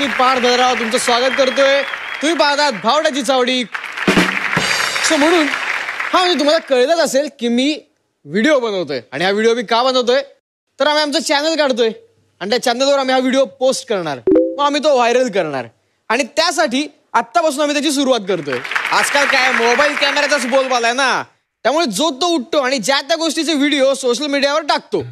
मी पार भद्राव तुमचं स्वागत करतोय. तुम्ही पाहतात भावड्याची चावडी. सो म्हणून हा म्हणजे तुम्हाला कळलंच असेल की मी व्हिडिओ बनवतोय. आणि हा व्हिडिओ मी का बनवतोय? तर आम्ही आमचं चॅनल काढतोय. आणि त्या चॅनलवर आम्ही हा व्हिडिओ पोस्ट करणार. मग आम्ही तो व्हायरल करणार. आणि त्यासाठी आत्तापासून आम्ही त्याची सुरुवात करतोय. आजकाल काय मोबाईल कॅमेऱ्याचाच बोलबाला आहे ना. त्यामुळे जो तो उठतो आणि ज्या त्या गोष्टीचे व्हिडिओ सोशल मीडियावर टाकतो.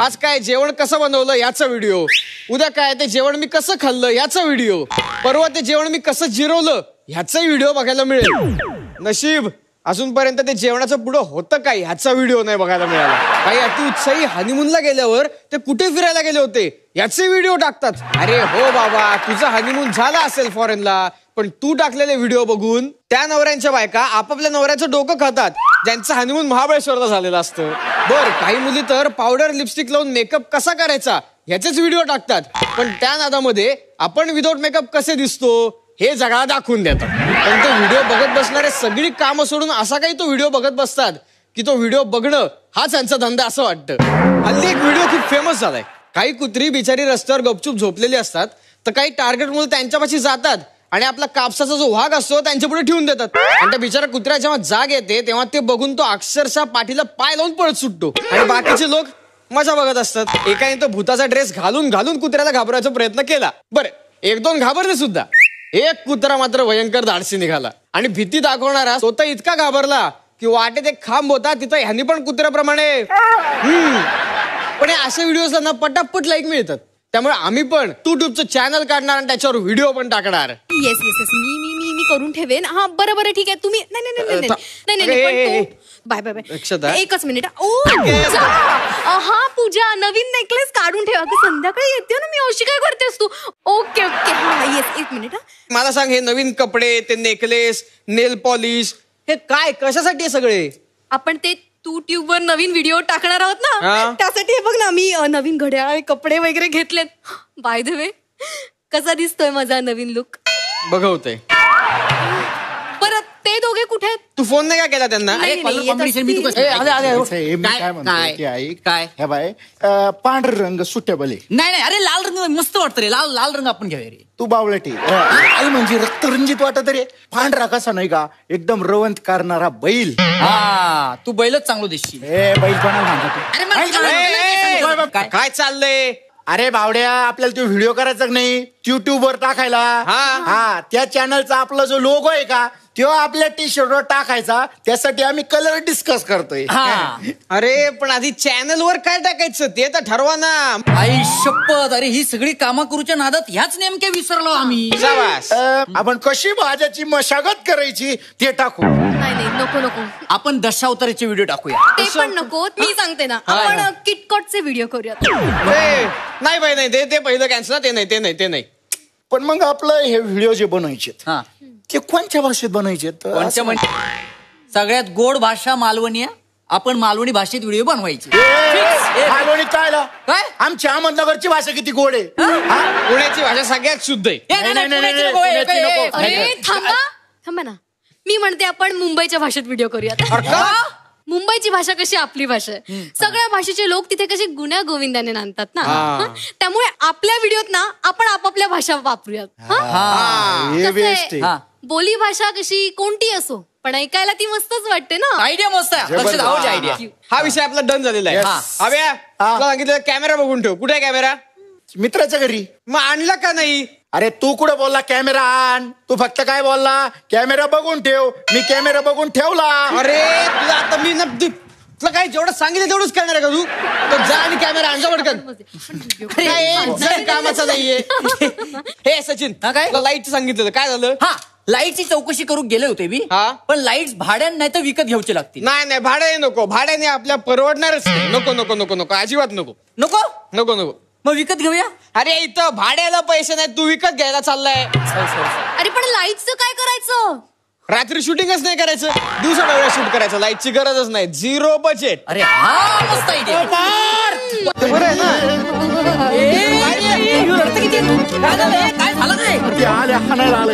आज काय जेवण कसं बनवलं याचा व्हिडिओ उद्या काय ते जेवण मी कसं खाल्लं याचा व्हिडिओ परवा ते जेवण मी कसं जिरवलं ह्याचाही व्हिडिओ बघायला मिळेल. नशीब अजूनपर्यंत ते जेवणाचं पुढं होतं काय ह्याचा व्हिडिओ नाही बघायला मिळाला. काही अतिउत्साही हनीमूनला गेल्यावर ते कुठे फिरायला गेले होते याचे व्हिडिओ टाकतात. अरे हो बाबा तुझा हनीमून झाला असेल फॉरेनला पण तू टाकलेले व्हिडिओ बघून त्या नवऱ्यांच्या बायका आपापल्या नवऱ्याचं डोकं खातात. ज्यांचं हनीमून महाबळेश्वरला झालेलं असतं. बर काही मुली तर पावडर लिपस्टिक लावून मेकअप कसा करायचा ह्याचेच व्हिडिओ टाकतात. पण त्या नादामध्ये आपण विदाऊट मेकअप कसे दिसतो हे जगाला दाखवून देतात. पण तो व्हिडिओ बघत बसणारे सगळी कामं सोडून असा काही तो व्हिडिओ बघत बसतात की तो व्हिडिओ बघणं हाच त्यांचा धंदा असं वाटतं. हल्ली एक व्हिडिओ खूप फेमस झालाय. काही कुत्री बिचारी रस्त्यावर गपचूप झोपलेली असतात तर काही टार्गेट मुलं त्यांच्यापाशी जातात आणि आपला कापसाचा जो वाघ असतो त्यांच्या पुढे ठेवून देतात. आणि त्या बिचारा कुत्र्या जेव्हा जाग येते तेव्हा ते बघून तो अक्षरशः पाठीला पाय लावून पळत सुटतो. आणि बाकीचे लोक मजा बघत असतात. एकाने तो भूताचा ड्रेस घालून घालून कुत्र्याला घाबरायचा प्रयत्न केला. बरं एक दोन घाबरले सुद्धा. एक कुत्रा मात्र भयंकर धाडसी निघाला. आणि भीती दाखवणारा स्वतः इतका घाबरला की वाटेत एक खांब होता तिथं ह्यांनी पण कुत्र्याप्रमाणे. पण हे असे व्हिडिओ ना पटापट लाईक मिळतात. त्यामुळे आम्ही पण युट्यूबचं चॅनल काढणार आणि त्याच्यावर व्हिडिओ पण टाकणार. येस येस येस मी मी मी मी करून ठेवेन. हा बरं बरं ठीक आहे. तुम्ही नाही नाही नाही नाही नाही नाही नाही ए, ए, पण ए. तो बाय बाय अक्षता. बाय एकच मिनिट ओ! पूजा हा पूजा नवीन नेकलेस काढून ठेवा. की संध्याकाळी येते ना मी. अशी काय करतेस तू? ओके ओके हा येस एक मिनिट हा. मला सांग हे नवीन कपडे ते नेकलेस नेल पॉलिश हे काय? कशासाठी सगळे? आपण ते तू ट्यूब वर नवीन व्हिडिओ टाकणार आहोत. ना? त्यासाठी हे बघ ना मी नवीन घड्याळ कपडे वगैरे घेतलेत. बाय द वे कसा दिसतोय माझा नवीन लुक बघवतंय दोघे कुठे तू फोन नाही का केला त्यांना? नाही, अरे नाही, कलर येत कॉम्बिनेशन मी तू असतील. कसं ए, आले, आले, काय- आले. हे मी काय म्हणतो की ऐक काय? हे बाय अं, पांढरा रंग सुटेबल आहे नाही नाही अरे लाल रंग मस्त वाटतं रे. लाल लाल रंग आपण घेऊया रे. तू बावळटी. आई म्हणजे रक्तरंजित वाटत रे. पांढरा कसा नाही का? एकदम रवंत करणारा बैल. हा तू बैलच चांगलो दिसशील. ए बैल कोणाला म्हणतो तू? अरे मग- ऐक ना, ए, ए, ए, काय? काय चाललंय? अरे बावड्या आपल्याला तो व्हिडिओ करायचा का नाही? युट्यूब वर टाकायला. हा. हा त्या चॅनलचा आपला जो लोगो आहे का तो आपल्या टी शर्टवर टाकायचा. त्यासाठी आम्ही कलर डिस्कस करतोय. हा. अरे पण आधी चॅनल वर काय टाकायचं ते तर ठरवा ना. आई शपथ. अरे ही सगळी कामं करूच्या नादात ह्याच नेमक्या विसरलो आम्ही. जावास अं, आपण कशी भाज्याची मशागत करायची ते टाकू. नाही नाही नको नको. आपण दशावताराचे व्हिडिओ टाकूया. ते पण नको मी सांगते ना. आपण. किटकॉटचे व्हिडिओ करूयात. ए, नाही बाई नाही ते ते पहिलं कॅन्सल ते नाही ते नाही ते नाही. पण मग आपलं हे व्हिडिओ जे बनवायचे हा ते कोणत्या भाषेत बनवायचे कोणत्या म्हणजे सगळ्यात गोड भाषा मालवणी आहे. आपण मालवणी भाषेत व्हिडिओ बनवायचे मालवणी काय ला? काय? आमची अहमदनगरची भाषा किती गोड आहे हा? पुण्याची भाषा सगळ्यात शुद्ध आहे ए, नाही, नाही, नाही, नाही, पुण्याची नाही, नको, ए, पुण्याची ए, नको. ए, अरे नाही. थांबा थांबा ना मी म्हणते आपण मुंबईच्या भाषेत व्हिडिओ करूयात का? मुंबईची भाषा कशी आपली भाषा आहे. सगळ्या भाषेचे लोक तिथे कसे गुण्या गोविंदाने नांदतात ना? त्यामुळे आपल्या व्हिडिओत ना आपण आपापल्या भाषा वापरूयात. हं? हा. हे. हा. बोली भाषा कशी कोणती असो पण ऐकायला ती मस्तच वाटते ना? आयडिया मस्त आहे. आयडिया हा विषय आपला डन झालेला आहे. सांगितलं कॅमेरा बघून ठेव. कुठे आहे कॅमेरा मित्राच्या घरी. मग आणला का नाही? अरे तू कुठे बोलला कॅमेरा आण? तू फक्त काय बोलला? कॅमेरा बघून ठेव. मी कॅमेरा बघून ठेवला. अरे तुला आता मी ना तू- तुला काय जेवढं सांगितलं तेवढंच करणार आहे का तू? तर जा आणि कॅमेरा आणजा पटकन. काय कामाचं नाहीये. हे सचिन हा, काय? तुला लाईटचं सांगितलं काय झालं? हा लाईटची चौकशी करून गेले होते मी. हा? पण लाइट भाड्यान नाही तर विकत घ्यायचे लागतील. नाही नाही भाडे नको. भाड्याने आपल्या परवडणारच नाही. नको नको नको नको. अजिबात नको. नको? नको नको. मग विकत घेऊया? अरे इथं भाड्याला पैसे नाही तू विकत घ्यायला चाललाय. अरे पण लाईटचं काय करायचं? रात्री शूटिंगच नाही करायचं. दिवसा डोळ्या शूट करायचं. लाईटची गरजच नाही. Zero budget. अरे हा मस्त आयडिया बरं आहे ना? काय झालंय? काय झालं? काय ते आले हाणायला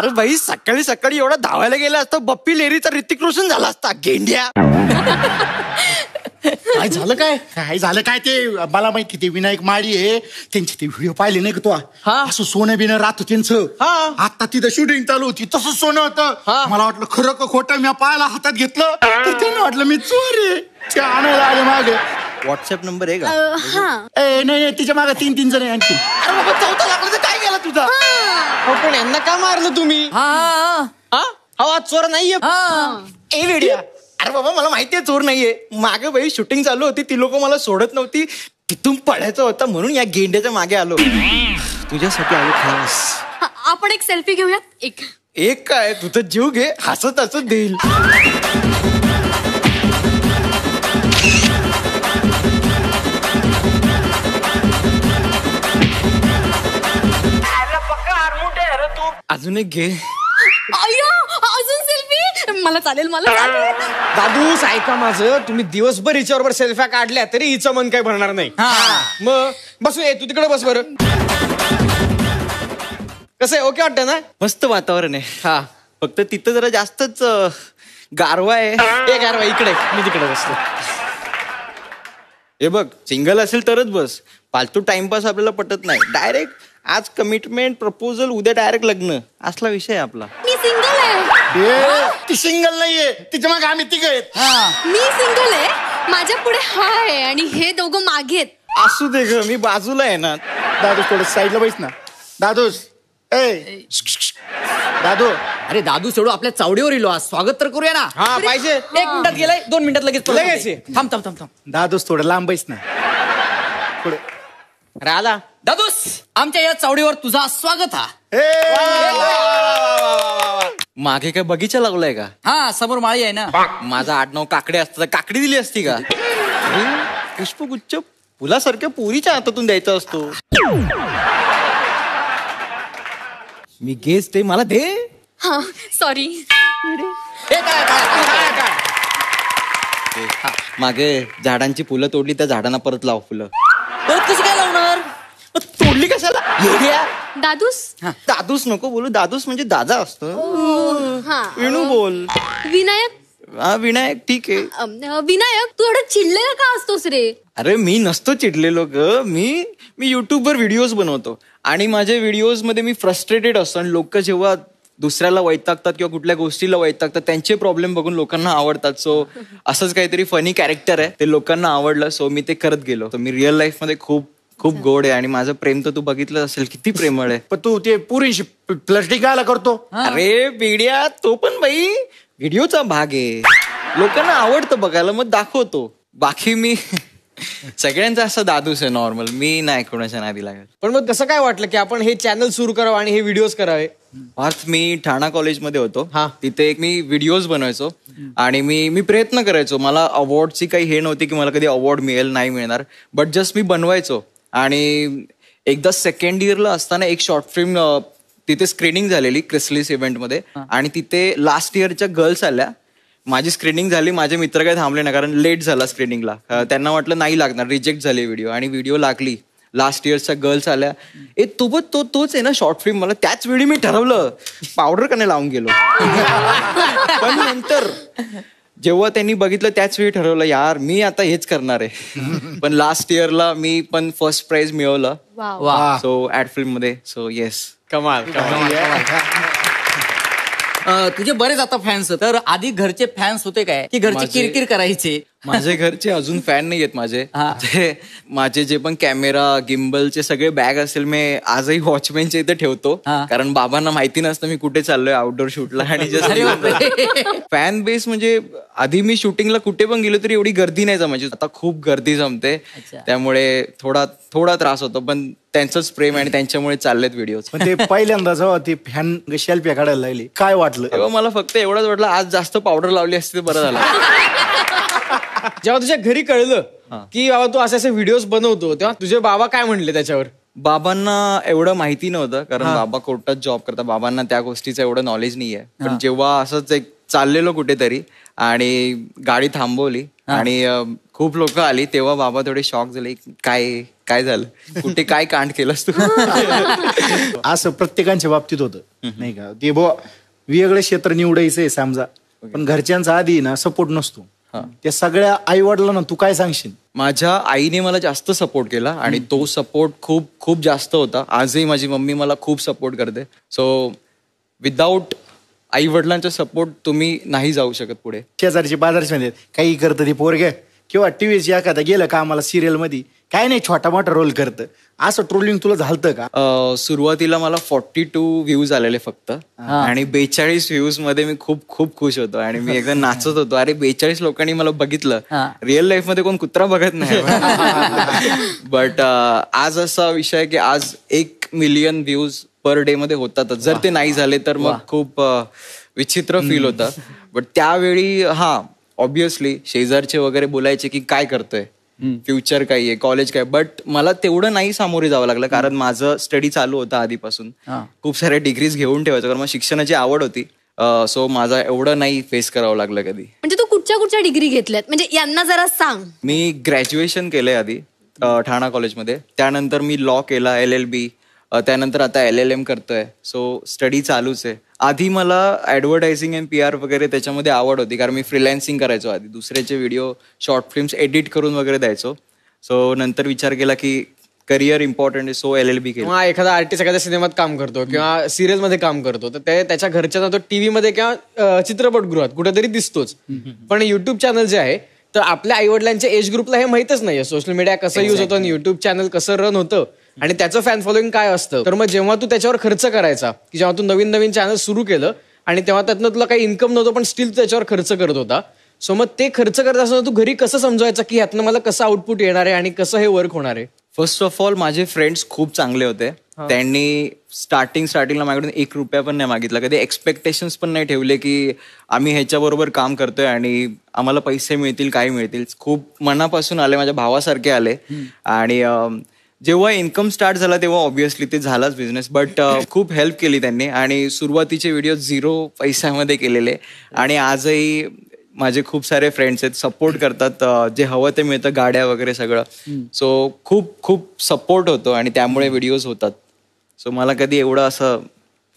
अरे भाई सकाळी सकाळी एवढा धावायला गेला असता बप्पी लेरीचा ऋतिक रोशन झाला असता गेंड्या. काय झालं काय? काय झालं काय ते? मला माहिती ते विनायक माळी आहे. त्यांचे ते व्हिडिओ पाहिले नाही का तू? हा. असं सोनं बिनं राहतं त्यांचं. हा. आता तिथं शूटिंग चालू होती तसं सोनं हा. होतं मला वाटलं खरं का खोटं मी पायाला हातात घेतलं तर त्यांना वाटलं मी चोर आहे. ते आणायला आले मागे. व्हॉट्सअप नंबर आहे का? अ, हा. ए नाही नाही, तिच्यामागे तीन तीन जण आहे आणखी. अरे बाबा चौथा लागला तर काय केला तुझा? अहो, पण यांना का मारलं तुम्ही? हा हा हा. हा? आज चोर नाहीये. हा. ए वेड्या. अरे बाबा मला माहितीये चोर नाहीये. मागे बाई शूटिंग चालू होती ती लोक मला सोडत नव्हती. तिथून पडायचं होतं म्हणून या गेंड्याच्या मागे आलो. तुझ्यासाठी आलो खास. हा, आपण एक सेल्फी घेऊयात. एक. एक काय? तुझं जीव घे. हसत हसत देईल. अजून एक घे. अय्यो अजून सेल्फी मला चालेल मला चालेल. दादूस ऐका माझं. तुम्ही दिवसभर हिच्याबरोबर सेल्फ्या काढल्या तरी हिचं मन काही भरणार नाही. मग बसू ये तू तिकडे बस बरं. कसं आहे? ओके वाटतं ना? मस्त वातावरण आहे. हा. फक्त तिथं जरा जास्तच अं, गारवा आहे. एक यार इकडे. मी तिकडे बसतो. हे बघ सिंगल असेल तरच बस. फालतू टाइमपास आपल्याला पटत नाही. डायरेक्ट आज कमिटमेंट प्रपोजल उद्या डायरेक्ट लग्न. असला विषय आहे आपला. मी सिंगल आहे. ती सिंगल नाहीये. तिच्यामागे आम्ही तिघ आहेत. मी सिंगल आहे. माझ्या पुढे हा आहे आणि हे दोघं मागे आहेत. असू दे ग मी बाजूला आहे ना. दादूस थोडं साईडला बैस ना. दादूस ए. दादू. अरे दादू सोडू आपल्या चावडीवर इलो. आज स्वागत तर करूया ना. हा पाहिजे. एक मिनिटात गेलाय दोन मिनिटात लगेच लगेच. ये. थांब थांब थांब थांब. दादूस थोडं लांब बैस ना. पुढे. अरे आला दादूस आमच्या या चावडीवर तुझा स्वागत हा. मागे काय बगीचा लागलाय का? हा समोर माळी आहे ना. माझा आडनाव काकडे असतं तर काकडी दिली असती का? पुष्पगुच्छ फुलासारख्या पुरीच्या हातातून द्यायचा असतो. मी गेस ते मला दे. हा सॉरी मागे झाडांची फुलं तोडली त्या झाडांना परत लाव फुलं. परत कसं काय लावणार. तोडली कशाला? येड्या. दादूस? दादूस नको बोलू. दादूस म्हणजे दादा असतो. हा. विणू बोल. विनायक? हा विनायक ठीक आहे. अम, विनायक तू एवढं चिडलेला का असतोस रे? अरे मी नसतो चिडलेलो ग. मी मी युट्यूबवर व्हिडिओज बनवतो. आणि माझ्या व्हिडिओजमध्ये मी फ्रस्ट्रेटेड असतो. आणि लोक जेव्हा दुसऱ्याला वैतागतात किंवा कुठल्या गोष्टीला वैतागतात त्यांचे प्रॉब्लेम बघून लोकांना आवडतात. सो असंच काहीतरी फनी कॅरेक्टर आहे. ते लोकांना आवडलं सो मी ते करत गेलो. So, मी रिअल लाईफमध्ये खूप खूप गोड आहे आणि माझं प्रेम तर तू बघितलं असेल किती प्रेमळ आहे. पण तू ते पुरीशी प्लास्टिक गायला करतो. अरे बिड्या तो पण बाई व्हिडिओचा भाग आहे. लोकांना आवडतं बघायला मग दाखवतो. बाकी मी सगळ्यांचा असं दादूस आहे नॉर्मल मी नाही कोणाच्या नादी लागत. पण मग कसं काय वाटलं की आपण हे चॅनल सुरू करावं आणि हे व्हिडिओज करावे? पार्थ मी ठाणा कॉलेजमध्ये होतो. हा. तिथे एक मी व्हिडिओज बनवायचो. आणि मी मी प्रयत्न करायचो. मला अवॉर्डची काही हे नव्हती की मला कधी अवॉर्ड मिळेल नाही मिळणार. बट जस्ट मी बनवायचो. आणि एकदा सेकंड इयरला असताना एक शॉर्ट फिल्म तिथे स्क्रीनिंग झालेली क्रिसलिस इव्हेंटमध्ये आणि तिथे लास्ट इयरच्या गर्ल्स आल्या. माझी स्क्रीनिंग झाली माझे मित्र काही थांबले ना कारण लेट झाला स्क्रीनिंगला त्यांना वाटलं नाही लागणार रिजेक्ट झाली व्हिडिओ आणि व्हिडिओ लागली. लास्ट इयरच्या गर्ल्स आल्या. ए तो तो तोच आहे ना शॉर्ट फिल्म मला. त्याच वेळी मी ठरवलं. पावडर का नाही लावून गेलो? पण नंतर जेव्हा त्यांनी बघितलं त्याच वेळी ठरवलं यार मी आता हेच करणार आहे. पण लास्ट इयरला मी पण फर्स्ट प्राइज मिळवलं. सो ऍड फिल्ममध्ये. सो येस कमाल कमाल. तुझे बरेच आता फॅन्स तर आधी घरचे फॅन्स होते काय? की घरचे किरकिर करायचे. माझे घरचे अजून फॅन नाही आहेत माझे. हा. ते माझे जे पण कॅमेरा गिम्बलचे सगळे बॅग असेल मी आजही वॉचमॅनच्या इथे ठेवतो. हा. कारण बाबांना माहिती नसतं मी कुठे चाललोय आउटडोर शूटला आणि. फॅन बेस म्हणजे आधी मी शूटिंगला कुठे पण गेलो तरी एवढी गर्दी नाही जमायची. आता खूप गर्दी जमते. त्यामुळे थोडा थोडा त्रास होतो पण त्यांचंच प्रेम आणि त्यांच्यामुळे चाललेत व्हिडिओ पण ते पहिल्यांदा जेव्हा ती फॅन शेल्फी काढायला लागली काय वाटलं? तेव्हा मला फक्त एवढंच वाटलं आज जास्त पावडर लावली असती तर बरं झालं. जेव्हा तुझ्या घरी कळलं की बाबा तू असे असे व्हिडिओज बनवतो तेव्हा तुझे बाबा काय म्हणले त्याच्यावर? बाबांना एवढं माहिती नव्हतं कारण बाबा कोर्टात जॉब करतात. बाबांना त्या गोष्टीचं एवढं नॉलेज नाहीये. पण जेव्हा असंच एक चाललेलो कुठेतरी आणि गाडी थांबवली आणि खूप लोक आली तेव्हा बाबा थोडे शॉक झाले काय काय झालं? कुठे काय कांड केलंस तू? असं प्रत्येकांच्या बाबतीत होतं नाही का? ते बो वेगळं क्षेत्र निवडायचंय समजा. पण घरच्यांचा आधी ना सपोर्ट नसतो. त्या सगळ्या आई वडिलांना तू काय सांगशील? माझ्या आईने मला जास्त सपोर्ट केला आणि तो सपोर्ट खूप खूप जास्त होता. आजही माझी मम्मी मला खूप सपोर्ट करते. सो विदाऊट आई वडिलांचा सपोर्ट तुम्ही नाही जाऊ शकत पुढे. शेजारचे बाजारचे काही करतं ते पोरगे. किंवा टीव्हीची एखादा गेलं का आम्हाला सिरियलमध्ये काय नाही छोटा मोठा रोल करतं. असं ट्रोलिंग तुला झालतं का? सुरुवातीला मला फॉर्टी टू व्ह्यूज आलेले फक्त. आणि बेचाळीस व्ह्यूजमध्ये मी खूप खूप खुश होतो. आणि मी एकदा नाचत होतो. अरे बेचाळीस लोकांनी मला बघितलं. रिअल लाईफमध्ये कोण कुत्रा बघत नाही. बट आज असा विषय की आज एक मिलियन व्ह्यूज पर डे मध्ये होतातच. जर ते नाही झाले तर मग खूप विचित्र फील होतं. बट त्यावेळी हा ऑब्विसली शेजारचे वगैरे बोलायचे की काय करतोय? फ्युचर काय आहे कॉलेज काय बट मला तेवढं नाही सामोरे जावं लागलं कारण माझं स्टडी चालू होतं आधीपासून. खूप साऱ्या डिग्रीज घेऊन ठेवायचं कारण मला शिक्षणाची आवड होती. सो माझा एवढं नाही फेस करावं लागलं कधी. म्हणजे तू कुठच्या कुठच्या डिग्री घेतल्यात? म्हणजे यांना जरा सांग. मी ग्रॅज्युएशन केलंय आधी ठाणा कॉलेजमध्ये त्यानंतर मी लॉ केला एल एल बी त्यानंतर आता एल एल एम करतोय. सो स्टडी चालूच आहे. आधी मला ऍडव्हर्टायझिंग अँड पी आर वगैरे त्याच्यामध्ये आवड होती कारण मी फ्रीलॅन्सिंग करायचो आधी. दुसऱ्याचे व्हिडिओ शॉर्ट फिल्म्स एडिट करून वगैरे द्यायचो. सो नंतर विचार केला की करिअर इम्पॉर्टंट आहे सो एल एल बी किंवा एखादा आर्टिस्ट एखाद्या सिनेमात काम करतो किंवा सिरियलमध्ये काम करतो तर ते त्याच्या घरच्या तो टीव्ही मध्ये किंवा चित्रपटगृहात कुठेतरी दिसतोच. पण युट्यूब चॅनल जे आहे तर आपल्या आई वडिलांच्या एज ग्रुपला हे माहितच नाहीये. सोशल मीडिया कसं युज होतं युट्यूब चॅनल कसं रन होतं. आणि त्याचं फॅन फॉलोईंग काय असतं? तर मग जेव्हा तू त्याच्यावर खर्च करायचा की जेव्हा तू नवीन नवीन चॅनल सुरू केलं आणि तेव्हा त्यातनं तुला काही इन्कम नव्हतं पण स्टील त्याच्यावर खर्च करत होता. सो मग ते खर्च करत असताना तू घरी कसं समजवायचं की ह्यातनं मला कसं आउटपुट येणार आहे आणि कसं हे वर्क होणार आहे? फर्स्ट ऑफ ऑल माझे फ्रेंड्स खूप चांगले होते. त्यांनी स्टार्टिंग स्टार्टिंगला माझ्याकडून एक रुपया पण नाही मागितला. कधी एक्सपेक्टेशन्स पण नाही ठेवले की आम्ही ह्याच्याबरोबर काम करतोय आणि आम्हाला पैसे मिळतील काय मिळतील. खूप मनापासून आले माझ्या भावासारखे आले. आणि जेव्हा इन्कम स्टार्ट झाला तेव्हा ऑब्व्हियसली ते झालाच बिझनेस बट खूप हेल्प केली त्यांनी. आणि सुरुवातीचे व्हिडिओ झिरो पैशामध्ये केलेले. आणि आजही माझे खूप सारे फ्रेंड्स आहेत सपोर्ट करतात. अं, जे हवं ते मिळतं गाड्या वगैरे सगळं. सो खूप खूप सपोर्ट होतो आणि त्यामुळे व्हिडिओज होतात. सो मला कधी एवढं असं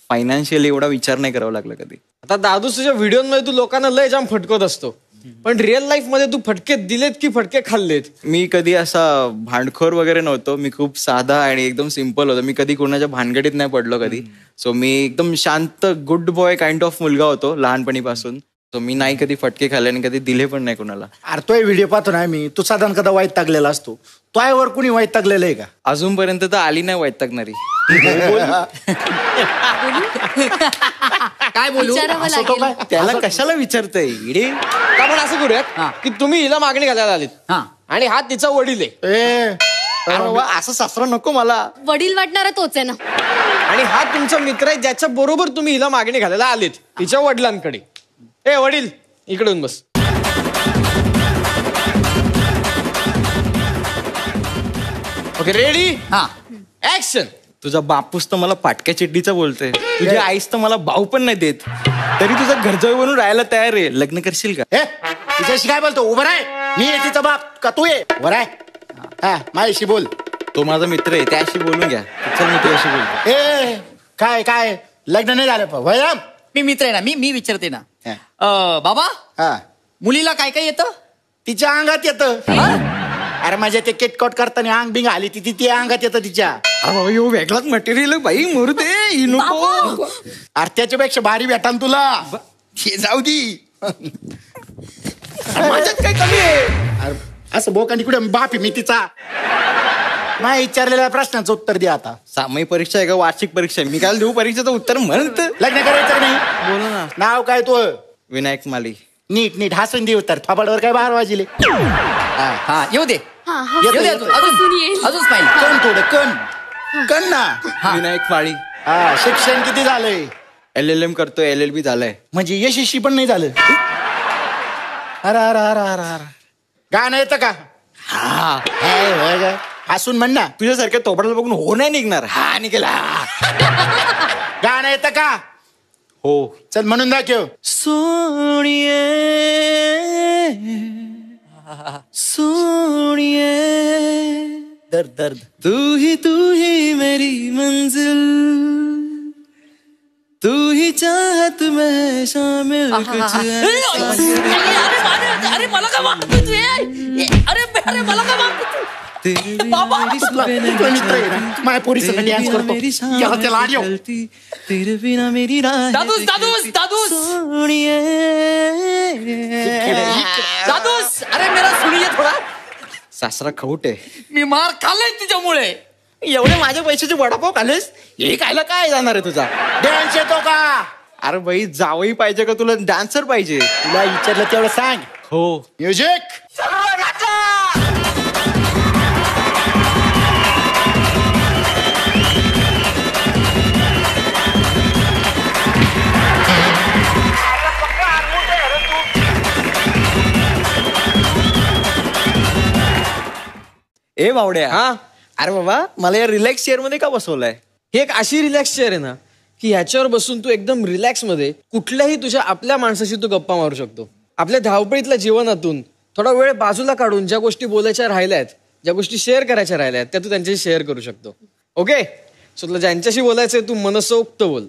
फायनान्शियली एवढा विचार नाही करावा लागला कधी. आता दादू तुझ्या व्हिडिओमध्ये तू लोकांना लय जाम फटकत असतो. पण रिअल लाईफमध्ये तू फटके दिलेत की फटके खाल्लेत? मी कधी असा भांडखोर वगैरे नव्हतो. मी खूप साधा आणि एकदम सिंपल होतो. मी कधी कोणाच्या भानगडीत नाही पडलो कधी. सो मी एकदम शांत गुड बॉय काइंड ऑफ मुलगा होतो लहानपणीपासून. सो मी नाही कधी फटके खाल्ले आणि कधी दिले पण नाही कोणाला. अरे तो व्हिडिओ पाहतो ना मी तू साधारण कदा वाईट टाकलेला असतो. तो आयवर कुणी वाईट टाकलेलं आहे का? अजूनपर्यंत तर आली नाही वैतागणारी काय बोलू? विचारावं असं तो लागेल काय त्याला कशाला विचारतंय? इडे? आपण असं हा. करूयात. की तुम्ही हिला मागणी घालायला आलीत. हा. आणि हा तिचा वडील आहे. ए अरे बाबा, असं सासरा नको मला. वडील वाटणारा तोच आहे ना. आणि हा तुमचा मित्र आहे ज्याच्या बरोबर तुम्ही हिला मागणी घालायला आलेत तिच्या वडिलांकडे. ए वडील इकडून बस. ओके रेडी हा. ऍक्शन तुझा बापूस तर मला पाटक्या चिड्डीचा बोलतोय. तुझी आईस तर मला भाऊ पण नाही देत. तरी तुझा घरजाई बनून राहायला तयार आहे. लग्न करशील का? ए तिच्याशी काय बोलतो? उभं राय मी आहे तिचा बाप. का तू ये? उभं राय हा माझ्याशी बोल. तो माझा मित्र आहे. त्याशी बोलून घ्या. चल मी तुझ्याशी बोलतो. ए काय काय? लग्न नाही झालं प- वयम मी मित्र आहे ना. मी मी विचारते ना. हा. अं, बाबा? हा. मुलीला काय काय येतं? तिच्या अंगात येतं. अरे माझ्या ते केटकट करताना अंग बिंग आली ती ती- ती अंगात येतं तिच्या. अरे ह्यो वेगळाच मटेरियल बाई मुर्दे ही नको अरे त्याच्यापेक्षा भारी भेटा ना तुला हे जाऊ दी. माझ्यात काय कमी आहे? अरे असं बोकांनी कुठे बाप आहे मी तिचा? नाही विचारलेल्या प्रश्नाचं उत्तर दे आता. सामायिक परीक्षा आहे का वार्षिक परीक्षा आहे? मी काय देऊ परीक्षेचं उत्तर म्हणत. लग्न करायचं नाही? बोला ना. नाव काय तू? विनायक माली. नीट नीट हसून दे उत्तर. थोबाडवर काय बारा वाजले? हा येऊ दे. येऊ दे येतो, अजून येईल. अजून स्माईल. कण थोडं कण कण ना? विनायक माळी हा शिक्षण किती झालंय? एल एल एम करतोय एल एल बी झालंय. म्हणजे यशस्वी पण नाही झालं. अरे अरे अरे अरे अरे गाणं येतं का? हा हे, होय गं. हसून म्हण ना. तुझ्यासारख्या तोपडाला बघून हो नाही निघणार. हा निघाला गाणं येतं का? हो. चल म्हणून दाखव. सोनिये. सोनिये दर्द दर्द। तू ही तू ही मेरी मंजिल। तू ही चाहत में शामिल कुछ अरे मला का मारतो तू? ए, अरे अरे अरे मला का तू? बाबा, तुला मित्र आहे ना? माझ्या पोरीसंग तेरे dance करतो. त्याला बिना मेरी राह दादूस दादूस दादूस दादूस अरे मेरा सुनिये थोडा सासरा खवट आहे मी मार खाल्लाय तुझ्यामुळे एवढे माझ्या पैशाचे वडापाव खाल्लेस हे खायला काय जाणार आहे तुझा डॅन्स येतो का अरे बाई जावई पाहिजे का तुला डान्सर पाहिजे तुला विचारलं तेवढं सांग हो म्युझिक ए बावड्या. हा? अरे बाबा मला या रिलॅक्स चेअरमध्ये का बसवलंय? ही एक अशी रिलॅक्स चेअर आहे ना की ह्याच्यावर बसून तू एकदम रिलॅक्समध्ये कुठल्याही तुझ्या आपल्या माणसाशी तू गप्पा मारू शकतो. आपल्या धावपळीतल्या जीवनातून थोडा वेळ बाजूला काढून ज्या गोष्टी बोलायच्या राहिल्या आहेत ज्या गोष्टी शेअर करायच्या राहिल्या आहेत त्या तू त्यांच्याशी शेअर करू शकतो. ओके सो तुला ज्यांच्याशी बोलायचंय तू मनसोक्त बोल.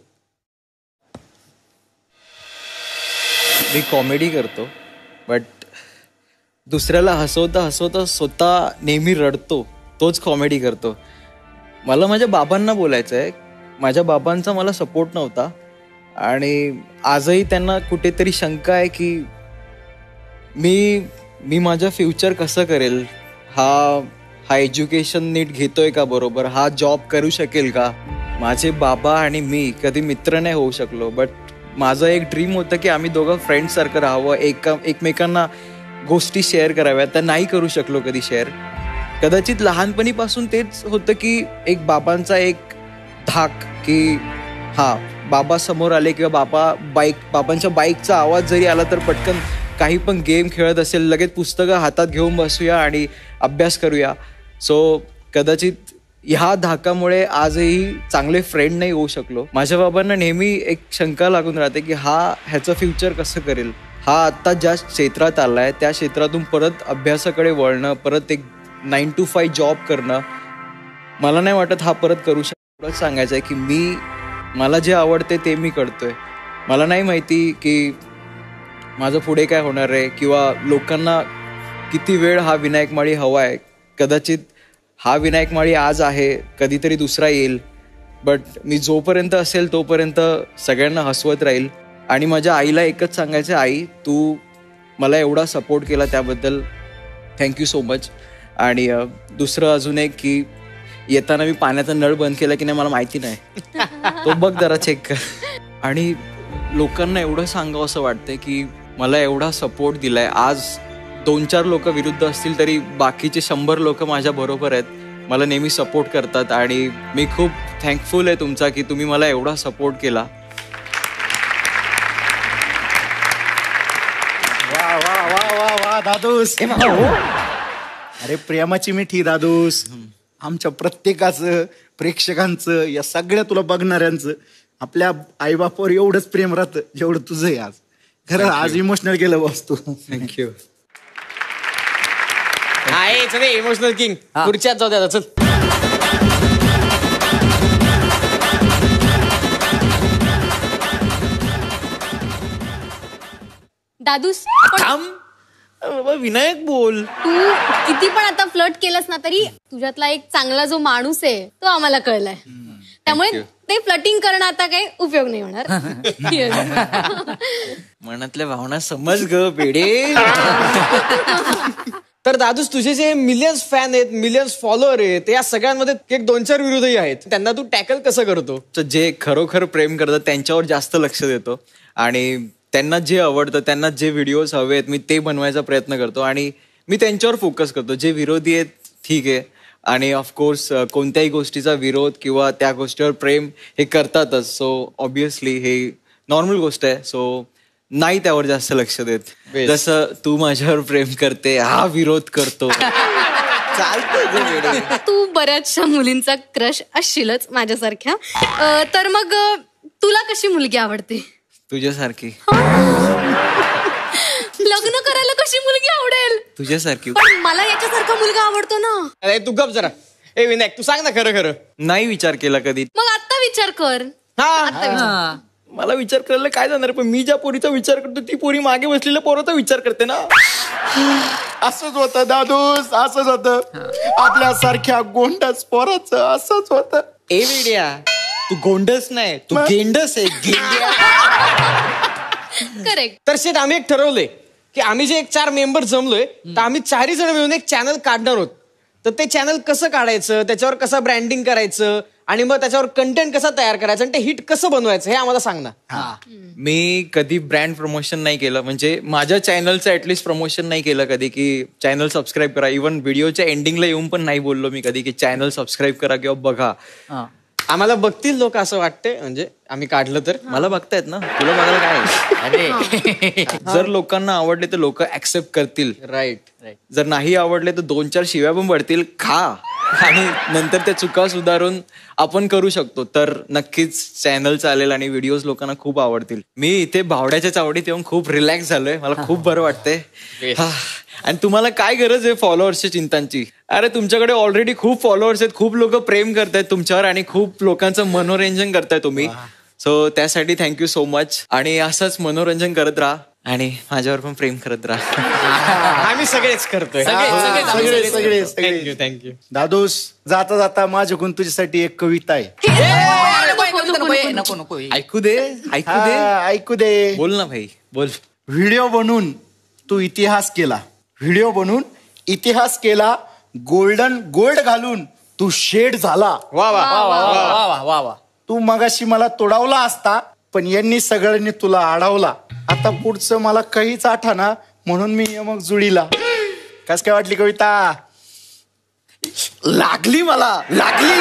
मी कॉमेडी करतो बट दुसऱ्याला हसवता हसवता स्वतः नेहमी रडतो तोच कॉमेडी करतो. मला माझ्या बाबांना बोलायचं आहे माझ्या बाबांचा मला सपोर्ट नव्हता. आणि आजही त्यांना कुठेतरी शंका आहे की मी मी माझं फ्युचर कसं करेल? हा हा एज्युकेशन नीट घेतोय का बरोबर? हा जॉब करू शकेल का? माझे बाबा आणि मी कधी मित्र नाही होऊ शकलो. बट माझं एक ड्रीम होतं की आम्ही दोघं फ्रेंड सारखं राहावं. एक एकमेकांना गोष्टी शेअर कराव्या तर नाही करू शकलो कधी शेअर. कदाचित लहानपणीपासून तेच होतं की एक बाबांचा एक धाक की हा बाबा समोर आले किंवा बाबा बाईक बाबांच्या बाईकचा आवाज जरी आला तर पटकन काही पण गेम खेळत असेल लगेच पुस्तकं हातात घेऊन बसूया आणि अभ्यास करूया. सो कदाचित ह्या धाकामुळे आजही चांगले फ्रेंड नाही होऊ शकलो. माझ्या बाबांना नेहमी एक शंका लागून राहते की हा ह्याचं फ्युचर कसं करेल? हा आत्ता ज्या क्षेत्रात आला आहे त्या क्षेत्रातून परत अभ्यासाकडे वळणं परत एक नाईन टू फाय जॉब करणं मला नाही वाटत हा परत करू शकतो एवढंच सांगायचं आहे की मी मला जे आवडते ते मी करतोय. मला नाही माहिती की माझं पुढे काय होणार आहे किंवा लोकांना किती वेळ हा विनायक माळी हवा आहे. कदाचित हा विनायक माळी आज आहे कधीतरी दुसरा येईल. बट मी जोपर्यंत असेल तोपर्यंत सगळ्यांना हसवत राहील. आणि माझ्या आईला एकच सांगायचं आई तू मला एवढा सपोर्ट केला त्याबद्दल थँक्यू सो मच आणि दुसरं अजून एक की येताना मी पाण्याचा नळ बंद केला की नाही मला माहिती नाही. तो बघ जरा चेक कर. आणि लोकांना एवढं सांगावं असं वाटतंय की मला एवढा सपोर्ट दिलाय. आज दोन चार लोक विरुद्ध असतील तरी बाकीचे शंभर लोक माझ्या बरोबर आहेत. मला नेहमी सपोर्ट करतात आणि मी खूप थँकफुल आहे तुमचा की तुम्ही मला एवढा सपोर्ट केला. वा दादूस अरे प्रेमाची मिठी दादूस. आमच्या प्रत्येकाचं प्रेक्षकांचं या सगळ्या तुला बघणाऱ्यांचं आपल्या आईबापावर एवढंच प्रेम राहतं जेवढं तुझं आहे आज. खरं आज इमोशनल गेलं बस तू. थँक्यू आहे चल इमोशनल किंग पुढच्यात जाऊ द्या चल. दादूस थांब. बाबा विनायक बोल. तू किती पण आता फ्लर्ट केलंस ना तरी तुझ्यातला एक चांगला जो माणूस आहे तो आम्हाला कळलाय. त्यामुळे ते फ्लटिंग करणं आता काही उपयोग नाही होणार. मनातल्या भावना समज ग बेडे. तर दादूस तुझे जे मिलियन्स फॅन आहेत मिलियन्स फॉलोअर आहेत या सगळ्यांमध्ये एक दोन चार विरोधही आहेत. त्यांना तू टॅकल कसं करतो? तर जे खरोखर प्रेम करतात त्यांच्यावर जास्त लक्ष देतो. आणि त्यांना जे आवडतं त्यांना जे व्हिडिओज हवे आहेत मी ते बनवायचा प्रयत्न करतो. आणि मी त्यांच्यावर फोकस करतो. जे विरोधी आहेत ठीक आहे. आणि ऑफकोर्स कोणत्याही गोष्टीचा विरोध किंवा त्या गोष्टीवर प्रेम हे करतातच. सो ऑब्विसली हे नॉर्मल गोष्ट आहे. सो नाही त्यावर जास्त लक्ष देत. जसं तू माझ्यावर प्रेम करते हा विरोध करतो. तू बऱ्याचशा मुलींचा क्रश असशीलच माझ्यासारख्या. तर मग तुला कशी मुलगी आवडते? तुझ्यासारखी. लग्न करायला कशी मुलगी आवडेल? तुझ्यासारखी. पण मला याच्यासारखा मुलगा आवडतो ना. अरे तू गप जरा. ए विनायक तू सांग ना खरं खरं. नाही विचार केला कधी. मग आता विचार कर. हा. आता विचार हा. मला विचार करायला काय जाणार पण मी ज्या पोरीचा विचार करतो ती पोरी मागे बसलेल्या पोराचा विचार करते ना. असंच होतं दादूस असंच होतं. आपल्यासारख्या गोंडस पोराचं असंच होतं. ए वेड्या. तू गोंडस नाही तू? गेंडस आहे गेंड्या. करेक्ट तर शेट आम्ही एक ठरवलंय की आम्ही जे एक चार मेंबर जमलोय तर आम्ही चारही जण मिळून एक चॅनल काढणार आहोत. तर ते चॅनल कसं काढायचं त्याच्यावर कसं ब्रँडिंग करायचं आणि मग त्याच्यावर कंटेंट कसा तयार करायचं आणि ते हिट कसं बनवायचं हे आम्हाला सांग ना मी कधी ब्रँड प्रमोशन नाही केलं म्हणजे माझ्या चॅनलचं ऍटलिस्ट प्रमोशन नाही केलं कधी की चॅनल सबस्क्राईब करा. इव्हन व्हिडिओच्या एंडिंगला येऊन पण नाही बोललो मी कधी की चॅनल सबस्क्राईब करा किंवा बघा. हा. आम्हाला बघतील लोक असं वाटते म्हणजे आम्ही काढलं तर. मला बघतायत ना. तुला बघायला काय आहे? जर लोकांना आवडले तर लोक ऍक्सेप्ट करतील. राईट जर नाही आवडले तर दोन चार शिव्या पण पडतील. खा. आणि नंतर त्या चुका सुधारून आपण करू शकतो. तर नक्कीच चॅनल चालेल आणि व्हिडिओज लोकांना खूप आवडतील. मी इथे भावड्याच्या चावडीत येऊन खूप रिलॅक्स झालोय. मला खूप बरं वाटतंय. आणि तुम्हाला काय गरज आहे फॉलोअर्सच्या चिंतांची? अरे तुमच्याकडे ऑलरेडी खूप फॉलोअर्स आहेत. खूप लोक प्रेम करतायत तुमच्यावर आणि खूप लोकांचं मनोरंजन करताय तुम्ही. सो त्यासाठी थँक्यू सो मच आणि असंच मनोरंजन करत राहा. आणि माझ्यावर पण प्रेम करत राहा. आम्ही सगळेच करतोय. सगळे- सगळे सगळे थँक्यू थँक्यू दादूस जाता जाता माझ्याकडून तुझ्यासाठी एक कविता आहे. नको, नको, ऐकू दे ऐकू दे. ऐकू दे. बोल ना भाई बोल. व्हिडिओ बनवून तू इतिहास केला. व्हिडिओ बनवून इतिहास केला. गोल्डन गोल्ड घालून तू शेड झाला. वा वा वा वा वा वा. वा तू मगाशी मला तोडावला असता पण यांनी सगळ्यांनी तुला अडवला आता पुढचं मला काहीच आठाना म्हणून मी मग जुळीला. कस काय वाटली कविता? लागली मला लागली.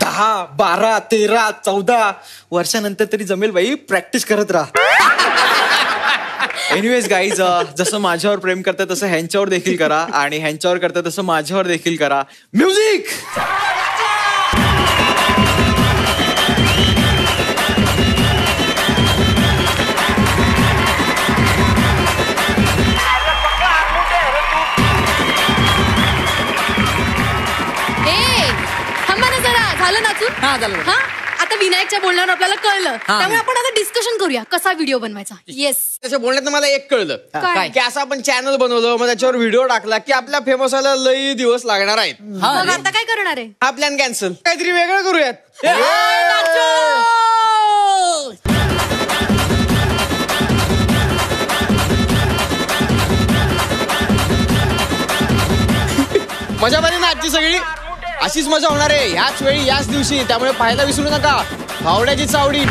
दहा बारा तेरा चौदा वर्षानंतर तरी जमेल बाई प्रॅक्टिस करत राहा. एनिवेज गाईज जसं माझ्यावर प्रेम करता तसं ह्यांच्यावर देखील करा आणि ह्यांच्यावर करता तसं माझ्यावर देखील करा. म्युझिक हा, झालं. हा? आता विनायकच्या बोलण्यावर आपल्याला कळलं. हा. त्यामुळे आपण आता डिस्कशन करूया. कसा व्हिडिओ बनवायचा? येस त्याच्या बोलण्यात मला एक कळलं. काय? की असं आपण चॅनल बनवलं मग त्याच्यावर व्हिडिओ टाकला की आपल्या फेमस व्हायला लई दिवस लागणार आहेत. हा, मग. आता काय करणार आहे? हा प्लॅन कॅन्सल काहीतरी वेगळं करूयात. मजा पाहिजे ना आजची सगळी? अशीच मजा होणार आहे. याच वेळी याच दिवशी. त्यामुळे पाहायला विसरू नका. भावड्याची चावडी.